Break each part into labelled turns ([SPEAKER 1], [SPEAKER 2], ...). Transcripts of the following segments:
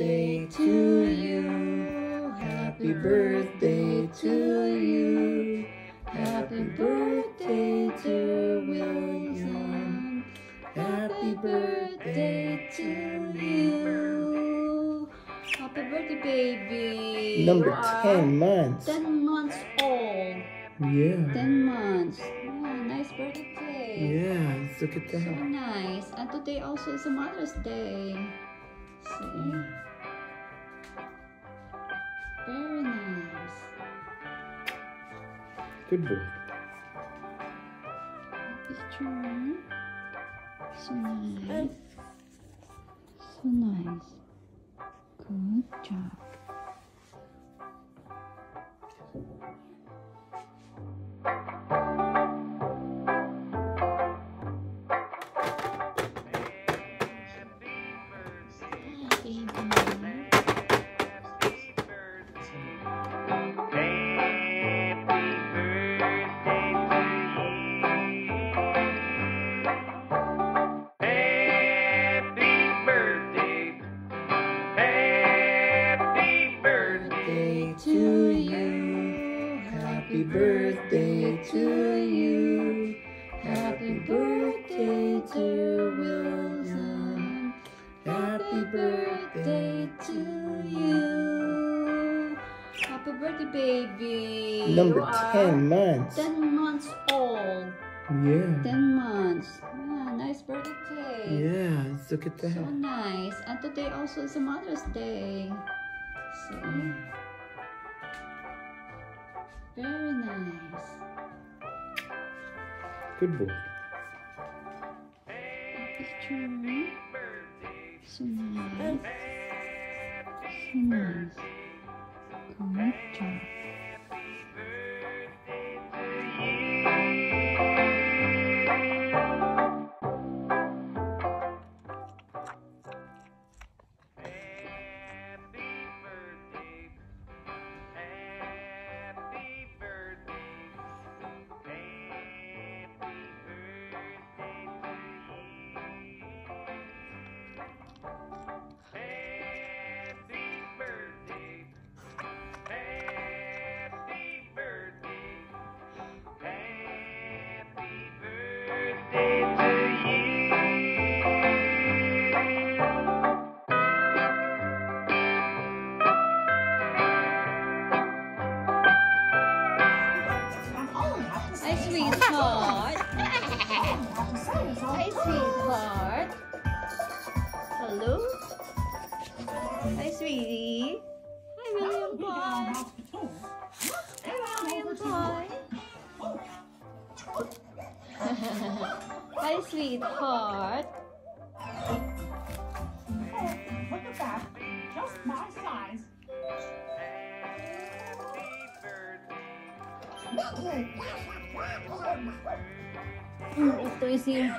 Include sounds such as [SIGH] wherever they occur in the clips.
[SPEAKER 1] birthday to you. Happy birthday to you. Happy birthday, dear William. Happy birthday to you.
[SPEAKER 2] Happy birthday, baby.
[SPEAKER 1] Number
[SPEAKER 2] are
[SPEAKER 1] 10 months.
[SPEAKER 2] 10 months old.
[SPEAKER 1] Yeah.
[SPEAKER 2] 10 months. Yeah, nice birthday cake.
[SPEAKER 1] Yeah, look at that.
[SPEAKER 2] So nice. And today also is a Mother's Day. See? Mm. Very nice.
[SPEAKER 1] Good boy.
[SPEAKER 2] Picture. So nice. So nice. Good job.
[SPEAKER 1] Number
[SPEAKER 2] You are
[SPEAKER 1] 10 months.
[SPEAKER 2] 10 months old.
[SPEAKER 1] Yeah.
[SPEAKER 2] 10 months. Yeah, nice birthday cake.
[SPEAKER 1] Yeah, look at that.
[SPEAKER 2] So nice. And today also is a Mother's Day. See? Very nice.
[SPEAKER 1] Good boy.
[SPEAKER 2] Picture. So nice. So nice. Good job. Sweetheart. Hi, sweetheart. Hello. Hi, sweetie. Hi, William Boy. Hi, William Boy. Hi, sweetheart. Ito is here.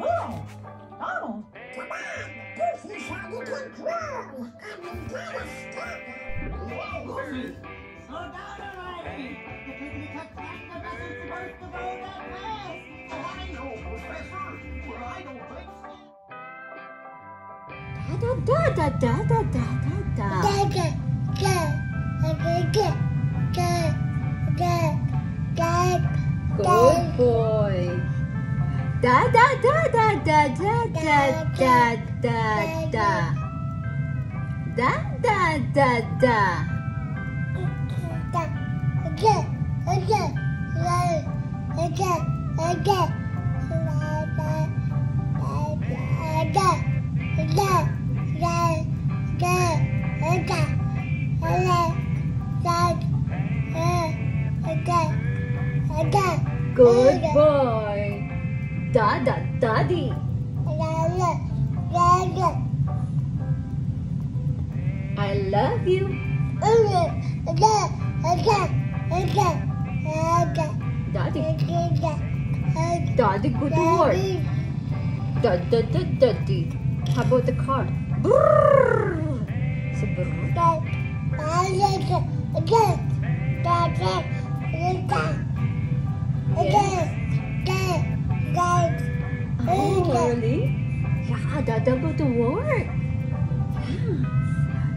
[SPEAKER 3] Oh, Donald. Goofy, slow down already. The clickety clack clack that wasn't supposed to go that fast. Oh, I know, Professor. Well, I don't think so.
[SPEAKER 2] Da da da da da da da da. Good boy. Da da da da da da da da da da. Da da da da. Again. Again. Good boy. Dada, daddy. Again. I love you. Again. Again. Again. Again. Again. Daddy. Again. Again. Daddy, good daddy. Da, da, daddy. How about the car? Brrr. It's a brrr. Again. Again. Again. Oh, really? Yeah, Dada go to work.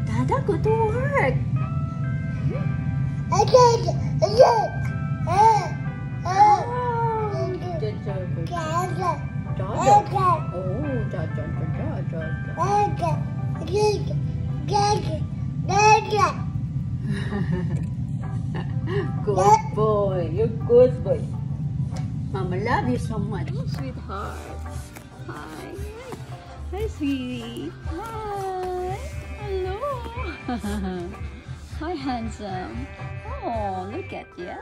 [SPEAKER 2] Dada, go to work. Oh, so much. Oh, sweetheart. Hi. Hi, sweetie. Hi. Hello. [LAUGHS] Hi, handsome. Oh, look at you.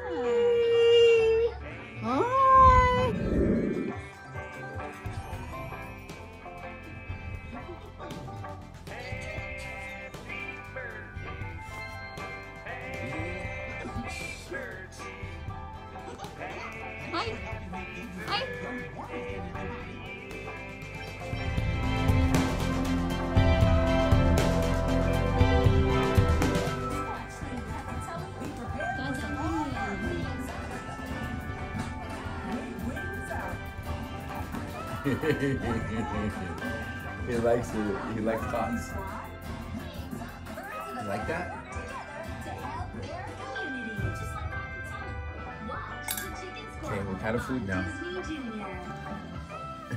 [SPEAKER 4] He likes it. He likes tots. You like that? Okay, what kind of food now?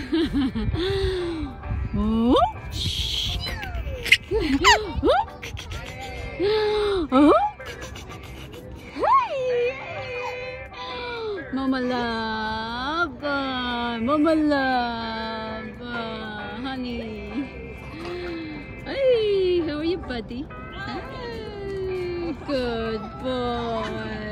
[SPEAKER 4] [LAUGHS]
[SPEAKER 2] Mama love. Mama love. honey. Hey, how are you, buddy? Hey, good boy.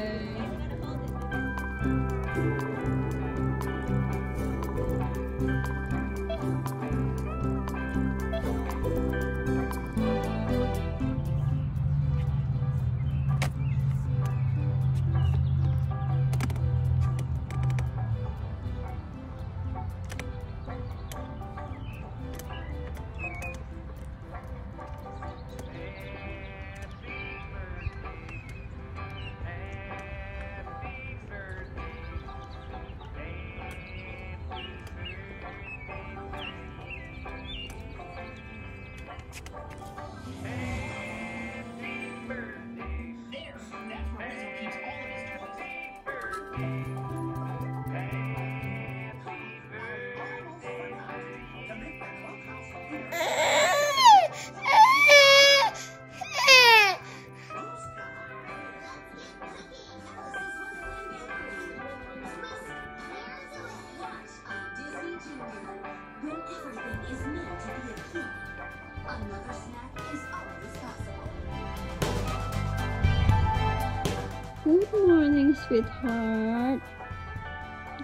[SPEAKER 2] Good morning, sweetheart.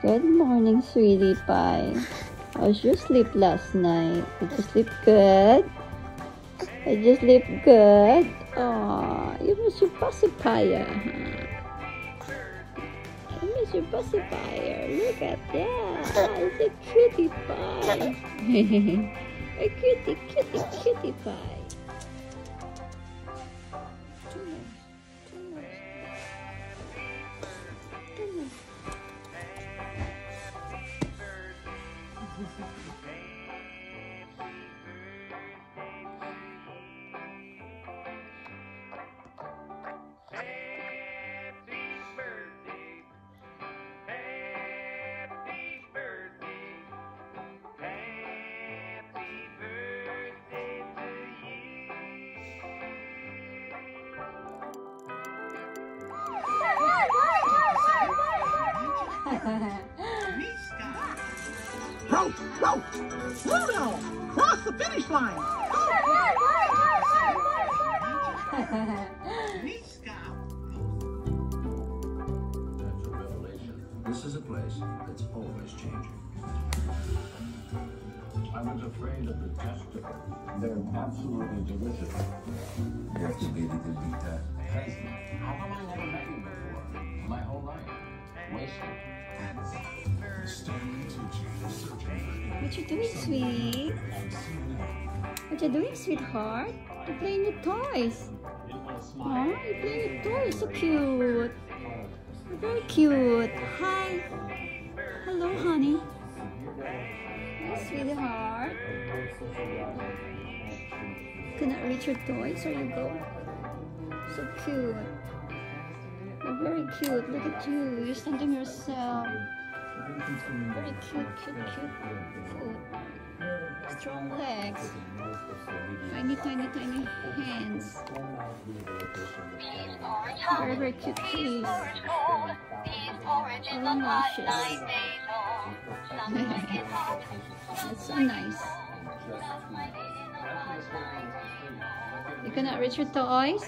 [SPEAKER 2] Good morning, sweetie pie. How's your sleep last night? Did you sleep good? Did you sleep good? Oh, you miss your pacifier, huh? You miss your pacifier. Look at that. It's a cutie pie. [LAUGHS] a cutie, cutie, cutie pie.
[SPEAKER 3] Go, go! Bruno! Cross the finish line!
[SPEAKER 5] This is a place that's always changing. I was afraid of the texture. They're absolutely delicious.
[SPEAKER 4] You have to be able to beat that.
[SPEAKER 5] Crazy. How come I never met you before? My whole life. Wasted.
[SPEAKER 2] What you doing, sweet? What you doing, sweetheart? You're playing with toys. Oh, you're playing with toys. So cute. You're very cute. Hi. Hello, honey. Hi, sweetheart. Cannot reach your toys. There you go. So cute. You're very cute. Look at you. You're standing yourself. Very cute, cute, cute. Foot. Strong legs. Tiny, tiny, tiny hands. Very, very cute face. Oh, luscious. That's so nice. You cannot reach your toys?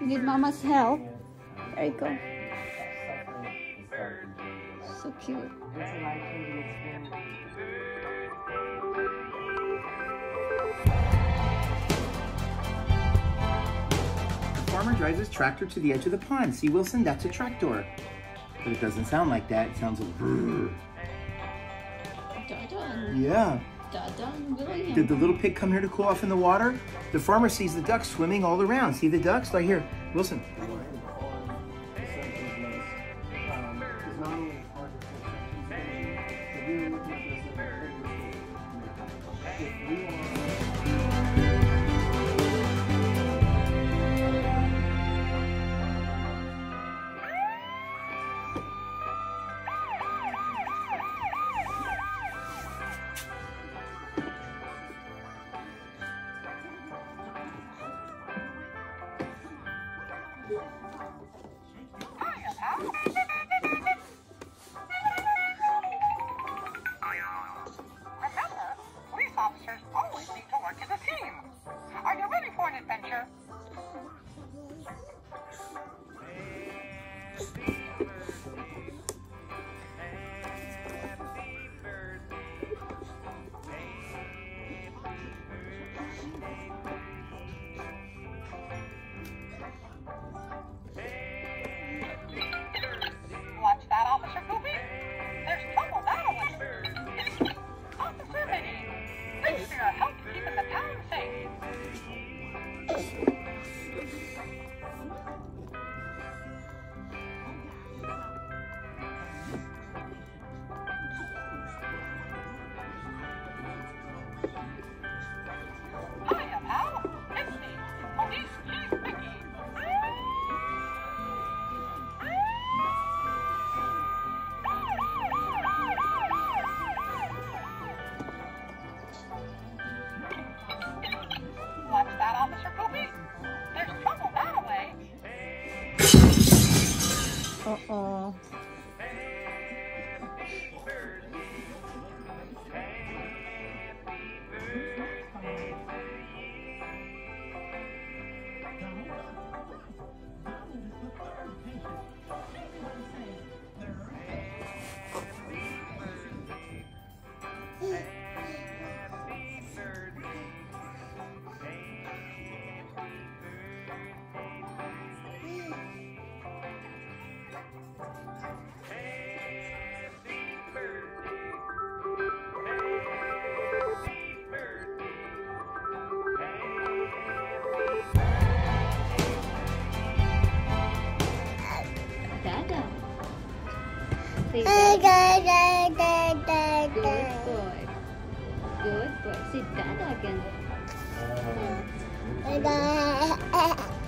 [SPEAKER 2] You need mama's help? There you go. Cute.
[SPEAKER 1] The farmer drives his tractor to the edge of the pond. See, Wilson, that's a tractor. But it doesn't sound like that. It sounds like. "Brrr."
[SPEAKER 2] Dada,
[SPEAKER 1] Yeah. Did the little pig come here to cool off in the water? The farmer sees the ducks swimming all around. See the ducks? Right here. Wilson.
[SPEAKER 2] Yeah. Say Dada. Good boy. Good boy. Say Dada again. Dada.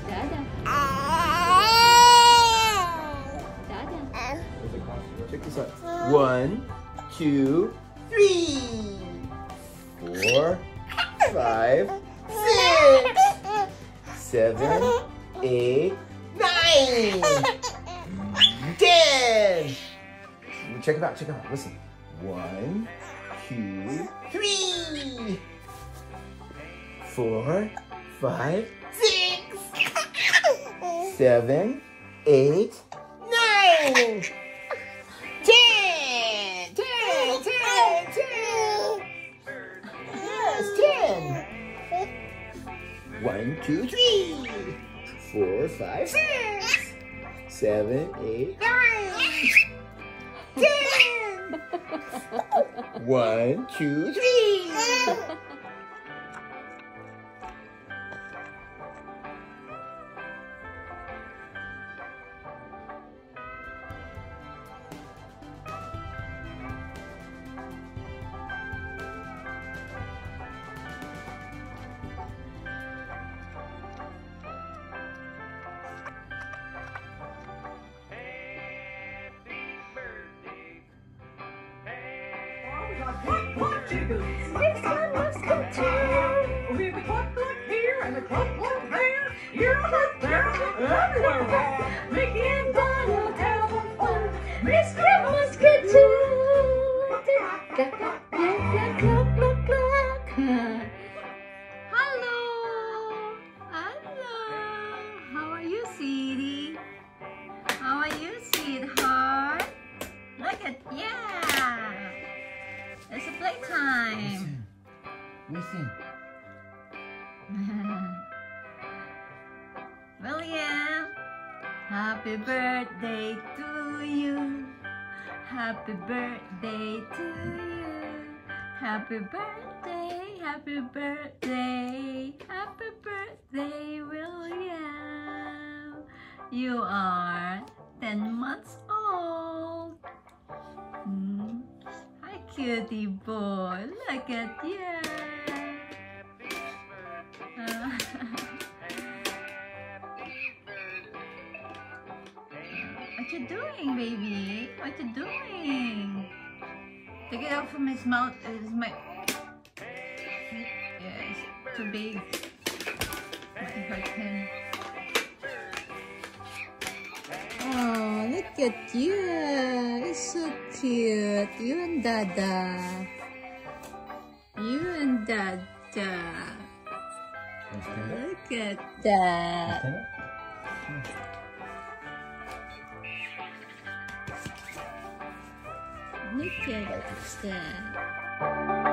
[SPEAKER 2] Dada.
[SPEAKER 1] Check this out. One, two, three, four, five, six, seven, Check it out, check it out. Listen. One, two, three, four, five, six, seven, eight, nine, ten, ten, ten, ten. Yes, ten. One, two, three, four, five, six, seven, eight, nine ten. One, two, three. [LAUGHS]
[SPEAKER 3] here and a
[SPEAKER 2] happy birthday to you. Happy birthday to you. Happy birthday, happy birthday, happy birthday, William. You are 10 months old. Hmm. Hi, cutie boy. Look at you. What you doing, baby? What you doing? Take it out from his mouth. It's my. Yeah, it's too big. Might hurt him. Oh, look at you. It's so cute. You and Dada. You and Dada. Look at that. That. Ah,